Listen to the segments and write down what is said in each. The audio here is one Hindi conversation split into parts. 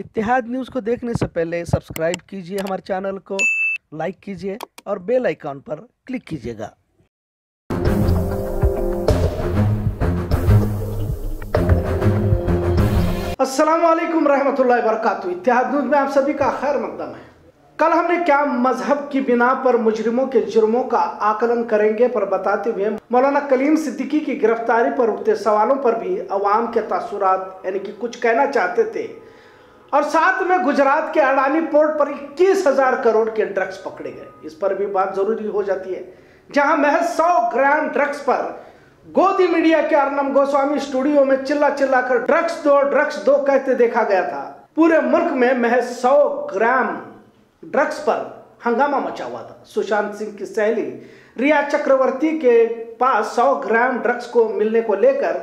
इत्तेहाद न्यूज़ को देखने से पहले सब्सक्राइब कीजिए हमारे चैनल को, लाइक कीजिए और बेल आइकॉन पर क्लिक कीजिएगा। अस्सलाम वालेकुम रहमतुल्लाहि वबरकातुहू। इत्तेहाद न्यूज़ में आप सभी का खैर मकदम है। कल हमने क्या मज़हब की बिना पर मुजरिमों के जुर्मों का आकलन करेंगे पर बताते हुए मौलाना कलीम सिद्दीकी की गिरफ्तारी पर उठते सवालों पर भी अवाम के तासुरात, यानी कि कुछ कहना चाहते थे। और साथ में गुजरात के अडानी पोर्ट पर इक्कीस हज़ार करोड़ के ड्रग्स पकड़े गए। इस पर भी बात ज़रूरी हो जाती है। जहाँ महज सौ ग्राम ड्रग्स पर गोदी मीडिया के अर्नम गोस्वामी स्टूडियो में चिल्ला चिल्ला कर ड्रग्स दो ड्रग्स दो कहते देखा गया था। पूरे मुल्क में महज सौ ग्राम ड्रग्स पर हंगामा मचा हुआ था। सुशांत सिंह की सहेली रिया चक्रवर्ती के पास सौ ग्राम ड्रग्स को मिलने को लेकर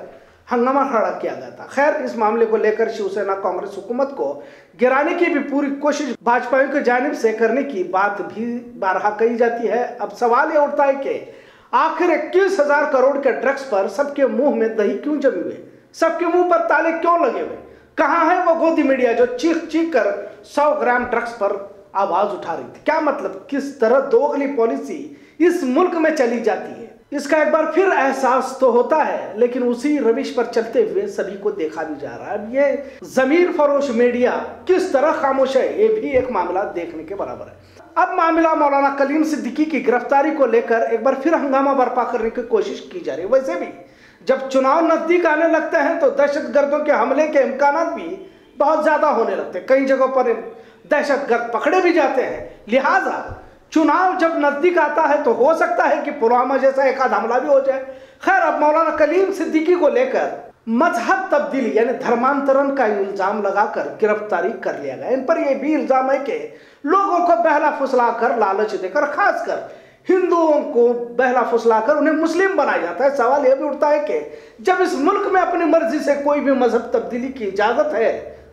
हंगामा खड़ा किया गया था खैर, इस मामले को लेकर शिवसेना कांग्रेस हुकूमत को गिराने की भी पूरी कोशिश भाजपा की जानब से करने की बात भी बारहा कही जाती है। अब सवाल ये उठता है कि आखिर इक्कीस हज़ार करोड़ के ड्रग्स पर सबके मुँह में दही क्यों जमी हुए सबके मुँह पर ताले क्यों लगे हुए? कहाँ है वो गोदी मीडिया जो चीख चीख कर सौ ग्राम ड्रग्स पर आवाज़ उठा रही थी? क्या मतलब किस तरह दोगली पॉलिसी इस मुल्क में चली जाती है? इसका एक बार फिर एहसास तो होता है, लेकिन उसी रविश पर चलते हुए सभी को देखा भी जा रहा है। अब ये जमीर फरोश मीडिया किस तरह खामोश है, ये भी एक मामला देखने के बराबर है। अब मामला मौलाना कलीम सिद्दीकी की गिरफ्तारी को लेकर एक बार फिर हंगामा बर्पा करने की कोशिश की जा रही है। वैसे भी जब चुनाव नज़दीक आने लगते हैं तो दहशत के हमले के इम्कान भी बहुत ज़्यादा होने लगते हैं। कई जगहों पर दहशतगर्द पकड़े भी जाते हैं। लिहाजा चुनाव जब नज़दीक आता है तो हो सकता है कि पुलवामा जैसा एक आध हमला भी हो जाए। खैर, अब मौलाना कलीम सिद्दीकी को लेकर मज़हब तब्दीली यानी धर्मांतरण का इल्ज़ाम लगाकर गिरफ्तारी कर लिया गया। इन पर यह भी इल्ज़ाम है कि लोगों को बहला फुसला कर लालच देकर, खासकर हिंदुओं को बहला फुसला कर उन्हें मुस्लिम बनाया जाता है। सवाल यह भी उठता है कि जब इस मुल्क में अपनी मर्ज़ी से कोई भी मज़हब तब्दीली की इजाज़त है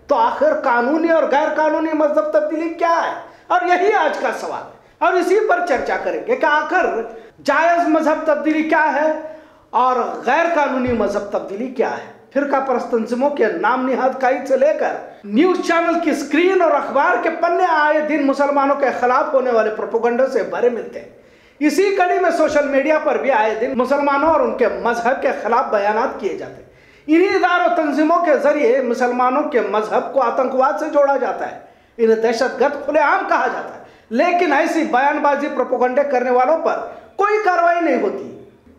तो आखिर कानूनी और गैर कानूनी मज़हब तब्दीली क्या है? और यही आज का सवाल। और इसी पर चर्चा करेंगे कि आखिर जायज़ मज़हब तब्दीली क्या है और गैर कानूनी मज़हब तब्दीली क्या है? फिर फिरका परस्तंजिमों के नाम निहाद कायद से लेकर न्यूज़ चैनल की स्क्रीन और अखबार के पन्ने आए दिन मुसलमानों के खिलाफ होने वाले प्रोपोगंडो से भरे मिलते हैं। इसी कड़ी में सोशल मीडिया पर भी आए दिन मुसलमानों और उनके मज़हब के खिलाफ बयान किए जाते हैं। इन्हीं इदारों तंजीमों के ज़रिए मुसलमानों के मज़हब को आतंकवाद से जोड़ा जाता है। इन्हें दहशतगर्द खुलेआम कहा जाता है। लेकिन ऐसी बयानबाजी प्रोपोगंडे करने वालों पर कोई कार्रवाई नहीं होती।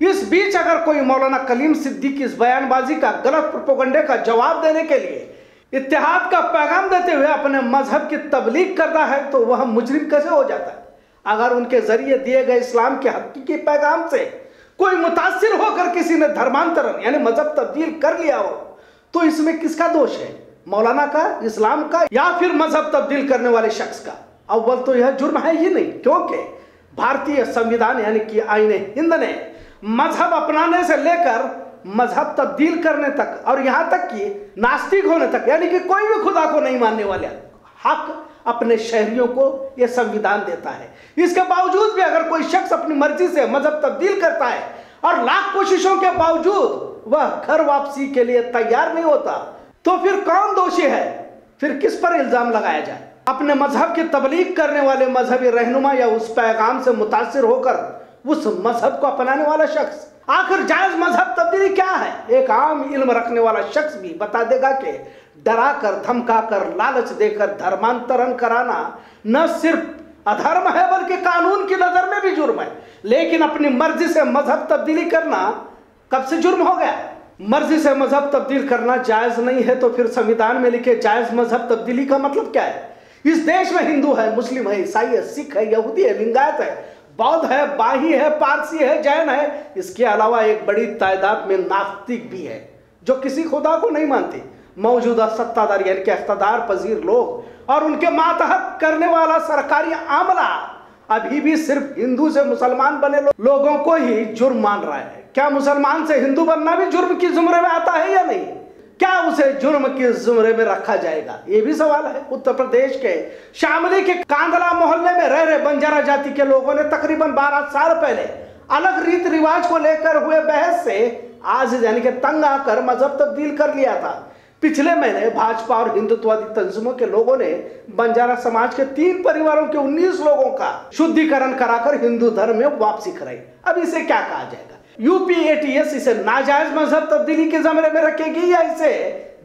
इस बीच अगर कोई मौलाना कलीम सिद्दीकी इस बयानबाजी का गलत प्रोपोगंडे का जवाब देने के लिए इतिहाद का पैगाम देते हुए अपने मज़हब की तबलीग करता है तो वह मुजरिम कैसे हो जाता है? अगर उनके ज़रिए दिए गए इस्लाम के हकीकी पैगाम से कोई मुतासर होकर किसी ने धर्मांतरण, यानी मज़हब तब्दील कर लिया हो तो इसमें किसका दोष है? मौलाना का, इस्लाम का, या फिर मज़हब तब्दील करने वाले शख्स का? अव्वल तो यह जुर्म है ही नहीं, क्योंकि भारतीय संविधान, यानी कि आईन हिंद ने मज़हब अपनाने से लेकर मज़हब तब्दील करने तक और यहाँ तक कि नास्तिक होने तक, यानी कि कोई भी खुदा को नहीं मानने वाले, हक अपने शहरियों को यह संविधान देता है। इसके बावजूद भी अगर कोई शख्स अपनी मर्ज़ी से मज़हब तब्दील करता है और लाख कोशिशों के बावजूद वह घर वापसी के लिए तैयार नहीं होता तो फिर कौन दोषी है? फिर किस पर इल्ज़ाम लगाया जाए? अपने मज़हब की तबलीग करने वाले मजहबी रहनुमा या उस पैगाम से मुतासर होकर उस मज़हब को अपनाने वाला शख्स, आखिर जायज़ मज़हब तब्दीली क्या है? एक आम इल्म रखने वाला शख्स भी बता देगा कि डरा कर धमका कर लालच देकर, धर्मांतरण कराना न सिर्फ़ अधर्म है, बल्कि कानून की नज़र में भी जुर्म है। लेकिन अपनी मर्ज़ी से मज़हब तब्दीली करना कब से जुर्म हो गया? मर्ज़ी से मज़हब तब्दील करना जायज़ नहीं है तो फिर संविधान में लिखे जायज़ मज़हब तब्दीली का मतलब क्या है? इस देश में हिंदू है मुस्लिम है ईसाई है सिख है यहूदी है लिंगायत है बौद्ध है बाही है पारसी है जैन है इसके अलावा एक बड़ी तादाद में नास्तिक भी है जो किसी खुदा को नहीं मानते। मौजूदा सत्ताधार यानी कि अख्तदार पजीर लोग और उनके मातहत करने वाला सरकारी आमला अभी भी सिर्फ़ हिंदू से मुसलमान बने लो, लोगों को ही जुर्म मान रहा है। क्या मुसलमान से हिंदू बनना भी जुर्म की जुमरे में आता है या नहीं? क्या उसे जुर्म के जुमरे में रखा जाएगा? ये भी सवाल है। उत्तर प्रदेश के शामली के कांदला मोहल्ले में रह रहे बंजारा जाति के लोगों ने तकरीबन 12 साल पहले अलग रीत रिवाज को लेकर हुए बहस से आज यानी कि तंग आकर मज़हब तब्दील कर लिया था। पिछले महीने भाजपा और हिंदुत्ववादी तंजीमों के लोगों ने बंजारा समाज के तीन परिवारों के 19 लोगों का शुद्धिकरण कराकर हिंदू धर्म में वापसी कराई। अब इसे क्या कहा जाएगा? यूपी एटीएस इसे नाजायज मज़हब तब्दीली के जमरे में रखेगी या इसे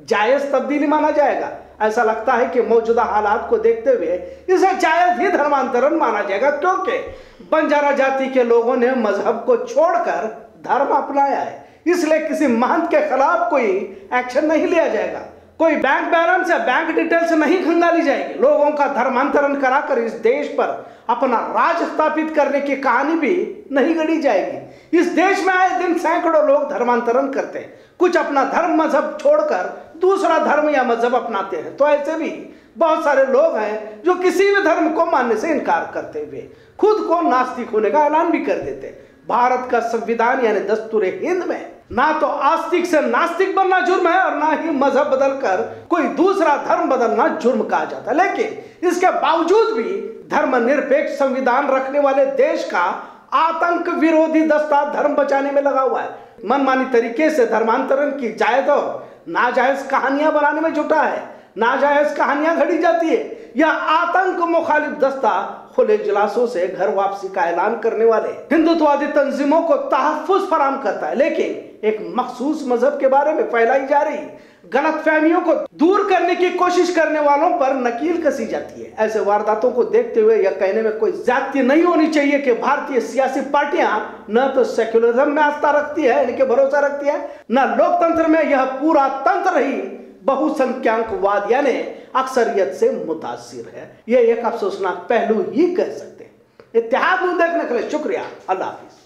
जायज़ तब्दीली माना जाएगा? ऐसा लगता है कि मौजूदा हालात को देखते हुए इसे जायज़ ही धर्मांतरण माना जाएगा क्योंकि बंजारा जाति के लोगों ने मज़हब को छोड़कर धर्म अपनाया है। इसलिए किसी महंत के खिलाफ कोई एक्शन नहीं लिया जाएगा। कोई बैंक बैलेंस या बैंक डिटेल्स नहीं खंगाली जाएगी। लोगों का धर्मांतरण कराकर इस देश पर अपना राज स्थापित करने की कहानी भी नहीं गढ़ी जाएगी। इस देश में आए दिन सैकड़ों लोग धर्मांतरण करते हैं। कुछ अपना धर्म मज़हब छोड़कर दूसरा धर्म या मज़हब अपनाते हैं। तो ऐसे भी बहुत सारे लोग हैं जो किसी भी धर्म को मानने से इनकार करते हुए खुद को नास्तिक होने का ऐलान भी कर देते भारत का संविधान यानी दस्तूर हिंद में ना तो आस्तिक से नास्तिक बनना जुर्म है और ना ही मज़हब बदलकर कोई दूसरा धर्म बदलना जुर्म कहा जाता है। लेकिन इसके बावजूद भी धर्मनिरपेक्ष संविधान रखने वाले देश का आतंक विरोधी दस्ता धर्म बचाने में लगा हुआ है। मनमानी तरीके से धर्मांतरण की जायज़ और नाजायज कहानियाँ बनाने में जुटा है। नाजायज कहानियाँ घड़ी जाती है। यह आतंक मुखालिफ दस्ता खुले जलासों से घर वापसी का ऐलान करने वाले हिंदुत्ववादी तंजीमों को तहफुज फराम करता है। लेकिन एक मखसूस मज़हब के बारे में फैलाई जा रही गलत फहमियों को दूर करने की कोशिश करने वालों पर नकील कसी जाती है। ऐसे वारदातों को देखते हुए यह कहने में कोई जाति नहीं होनी चाहिए कि भारतीय सियासी पार्टियाँ न तो सेक्युलरिज्म में आस्था रखती है यानी कि भरोसा रखती है, न लोकतंत्र में यह पूरा तंत्र ही बहुसंख्यांकवाद, यानी अक्सरियत से मुतासिर है। यह एक अफसोसनाक पहलू ही कह सकते हैं। इतिहाद देखने के लिए शुक्रिया। अल्लाह हाफिज।